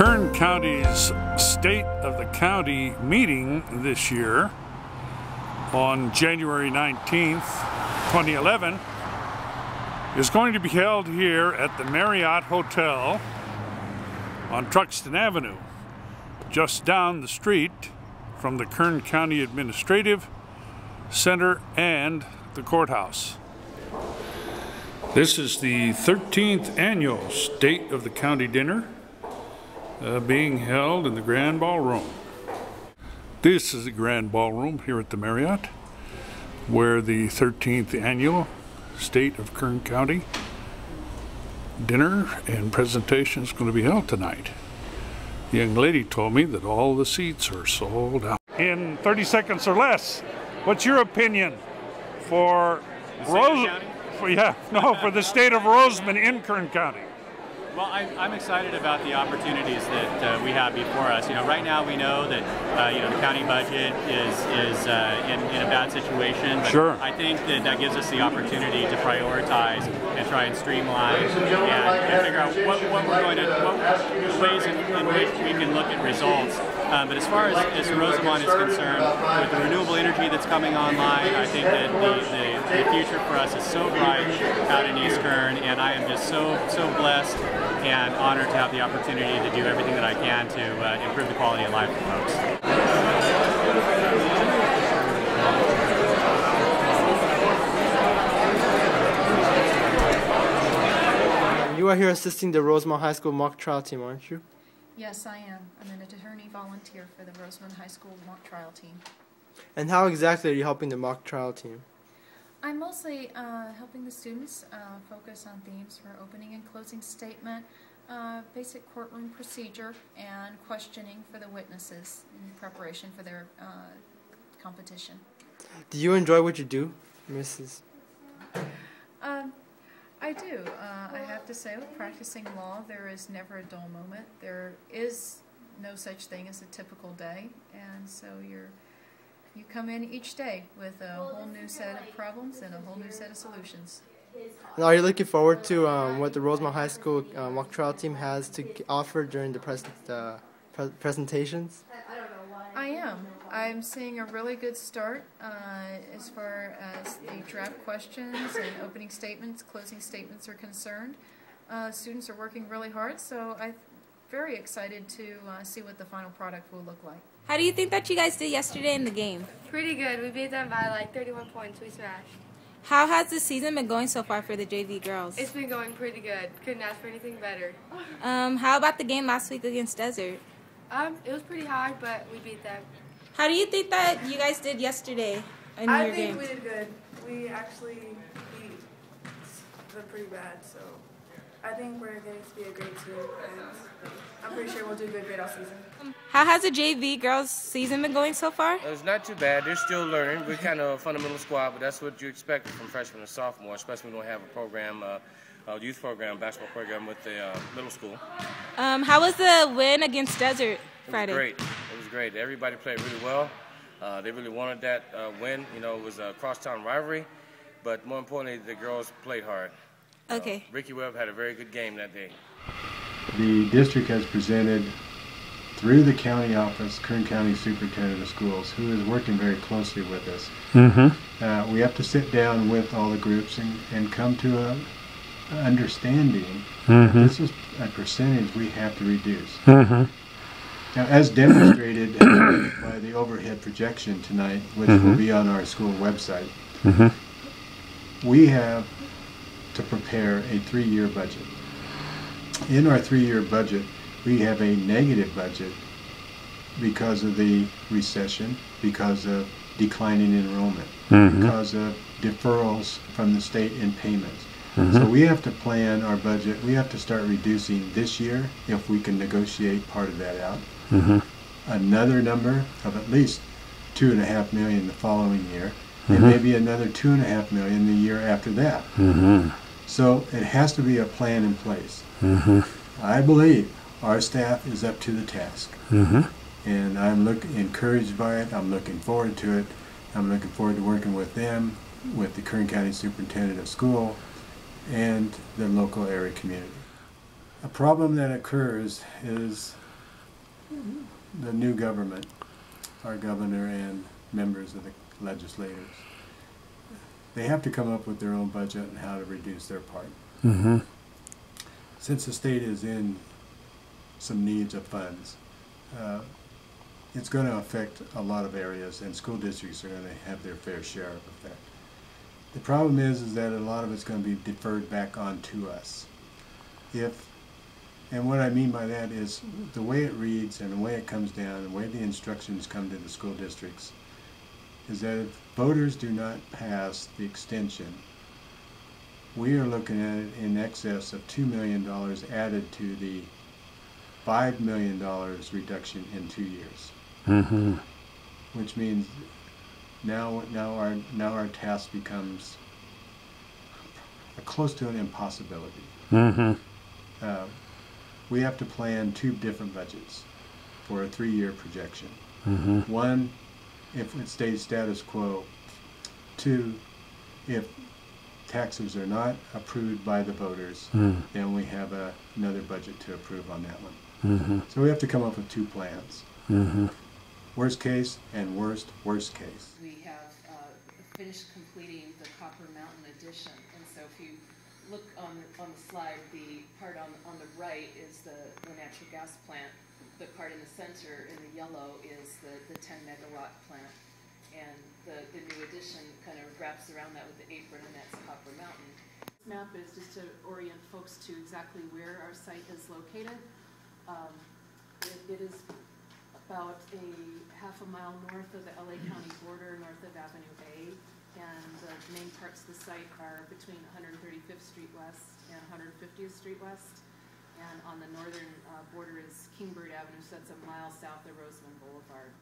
Kern County's State of the County meeting this year on January 19th, 2011 is going to be held here at the Marriott Hotel on Truxtun Avenue, just down the street from the Kern County Administrative Center and the courthouse. This is the 13th annual State of the County Dinner uh, being held in the Grand Ballroom. This is the Grand Ballroom here at the Marriott, where the 13th annual State of Kern County dinner and presentation is going to be held tonight. The young lady told me that all the seats are sold out. In 30 seconds or less, what's your opinion for Rose? For, yeah, no, for the state of Rosamond in Kern County. Well, I'm, I'm, excited about the opportunities that uh, we have before us. You know, right now we know that uh, you know the county budget is is uh, in, in, a bad situation. But sure. I think that that gives us the opportunity to prioritize and try and streamline and, and figure out what, what we're going to what ways in, in, which we can look at results. Um, but as far as, as Rosamond is concerned, with the renewable energy that's coming online, I think that the, the, the future for us is so bright out in East Kern, and I am just so so blessed and honored to have the opportunity to do everything that I can to uh, improve the quality of life for folks. You are here assisting the Rosamond High School mock trial team, aren't you? Yes, I am. I'm an attorney volunteer for the Rosamond High School mock trial team. And how exactly are you helping the mock trial team? I'm mostly uh, helping the students uh, focus on themes for opening and closing statement, uh, basic courtroom procedure, and questioning for the witnesses in preparation for their uh, competition. Do you enjoy what you do, Mrs.? Um, I do. Uh, I have to say, with practicing law, there is never a dull moment. There is no such thing as a typical day, and so you're you come in each day with a whole new set of problems and a whole new set of solutions. And are you looking forward to um, what the Rosamond High School uh, mock trial team has to offer during the present uh, pre presentations? I am. I'm seeing a really good start uh, as far as the draft questions and opening statements, closing statements are concerned. Uh, students are working really hard, so I'm very excited to uh, see what the final product will look like. How do you think that you guys did yesterday in the game? Pretty good. We beat them by like 31 points. We smashed. How has the season been going so far for the JV girls? It's been going pretty good. Couldn't ask for anything better. Um, how about the game last week against Desert? Um, it was pretty hard, but we beat them. How do you think that you guys did yesterday in I your think we did good. We actually beat them pretty bad, so I think we're going to be a great team, and I'm pretty sure we'll do a good, great all season. How has the JV girls season been going so far? It's not too bad. They're still learning. We're kind of a fundamental squad, but that's what you expect from freshmen and sophomore, especially when we don't have a program, uh, a youth program, basketball program with the uh, middle school. Um, how was the win against Desert Friday? It was great. It was great. Everybody played really well. Uh, they really wanted that uh, win. You know, it was a crosstown rivalry, but more importantly, the girls played hard. Okay. Ricky Webb had a very good game that day. The district has presented through the county office, Kern County Superintendent of Schools, who is working very closely with us. Mm-hmm. Uh, we have to sit down with all the groups and, and come to a, a understanding. Mm-hmm. This is a percentage we have to reduce. Mm-hmm. Now, as demonstrated by the overhead projection tonight, which will Mhm. be on our school website, Mm-hmm. we have to prepare a three-year budget. In our three-year budget, we have a negative budget because of the recession, because of declining enrollment, Mhm. because of deferrals from the state in payments. Mhm. So we have to plan our budget. We have to start reducing this year if we can negotiate part of that out. Mm-hmm. Another number of at least two and a half million the following year, and Mhm. maybe another two and a half million the year after that. So it has to be a plan in place. Mm-hmm. I believe our staff is up to the task, Mm-hmm. and I'm look encouraged by it. I'm looking forward to it. I'm looking forward to working with them, with the Kern County Superintendent of School, and the local area community. A problem that occurs is the new government, our governor and members of the legislators, they have to come up with their own budget and how to reduce their part. Mm-hmm. Since the state is in some needs of funds, uh, it's going to affect a lot of areas, and school districts are going to have their fair share of effect. The problem is, is that a lot of it's going to be deferred back onto us. If, and what I mean by that is the way it reads and the way it comes down, the way the instructions come to the school districts, is that if voters do not pass the extension, we are looking at it in excess of $2 million added to the $5 million reduction in two years Mm-hmm. which means now now our now our task becomes a close to an impossibility. Mm-hmm. Uh, we have to plan two different budgets for a three-year projection. Mm-hmm. One, if it stays status quo. Two, if taxes are not approved by the voters, Mm. then we have a, another budget to approve on that one. Mm-hmm. So we have to come up with two plans. Mm-hmm. Worst case and worst worst case. We have uh, finished completing the Copper Mountain addition, and so if you look on, the- on the slide, the part on, on the right is the, the natural gas plant. The part in the center, in the yellow, is the, the ten megawatt plant. And the, the new addition kind of wraps around that with the apron, and that's Copper Mountain. This map is just to orient folks to exactly where our site is located. Um, It, it is about a half a mile north of the LA County border, north of Avenue A. And the main parts of the site are between 135th Street West and 150th Street West and on the northern uh, border is Kingbird Avenue, so that's a mile south of Rosamond Boulevard.